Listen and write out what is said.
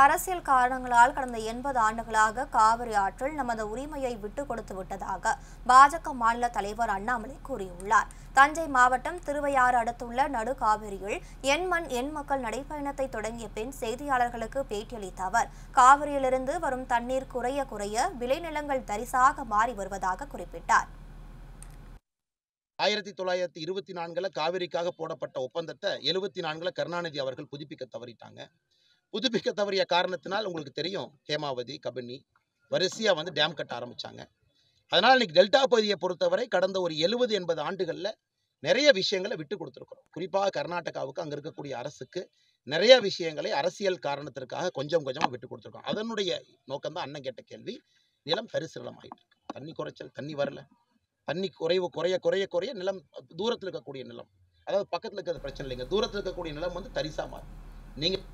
அரசியல் காரணங்களால் கடந்த எண்பது ஆண்டுகளாக காவிரி ஆற்றில் நமது உரிமையை விட்டுக் கொடுத்து விட்டதாக பாஜக மாநில தலைவர் அண்ணாமலை கூறியுள்ளார். தஞ்சை மாவட்டம் திருவையாறு அடுத்துள்ள நடுகாவிரியில் என் மண் என் மக்கள் நடைப்பயணத்தை தொடங்கிய பின் செய்தியாளர்களுக்கு பேட்டியளித்த அவர் காவிரியிலிருந்து வரும் தண்ணீர் குறைய குறைய விளைநிலங்கள் தரிசாக மாறி வருவதாக குறிப்பிட்டார். ஆயிரத்தி தொள்ளாயிரத்தி இருபத்தி நான்குல காவிரிக்காக போடப்பட்ட ஒப்பந்தத்தை எழுபத்தி நான்குல கருணாநிதி அவர்கள் புதுப்பிக்க தவறிட்டாங்க. புதுப்பிக்க தவறிய காரணத்தினால் உங்களுக்கு தெரியும் ஹேமாவதி கபினி வரிசையாக வந்து டேம் கட்ட ஆரம்பித்தாங்க அதனால் இன்னைக்கு டெல்டா பகுதியை பொறுத்தவரை கடந்த ஒரு எழுபது எண்பது ஆண்டுகளில் நிறைய விஷயங்களை விட்டு கொடுத்துருக்குறோம். குறிப்பாக கர்நாடகாவுக்கு அங்கே இருக்கக்கூடிய அரசுக்கு நிறைய விஷயங்களை அரசியல் காரணத்திற்காக கொஞ்சம் கொஞ்சமாக விட்டு கொடுத்துருக்கோம். அதனுடைய நோக்கம் தான் அண்ணன் கேட்ட கேள்வி நிலம் தரிசனம் நிலம் ஆகிட்டு இருக்கு. தண்ணி குறைச்சல் தண்ணி வரல. தண்ணி குறைவு குறைய குறைய குறைய நிலம் தூரத்தில் இருக்கக்கூடிய நிலம் அதாவது பக்கத்தில் இருக்கிறது பிரச்சனை இல்லைங்க தூரத்தில் இருக்கக்கூடிய நிலம் வந்து தரிசா மாறும். நீங்கள்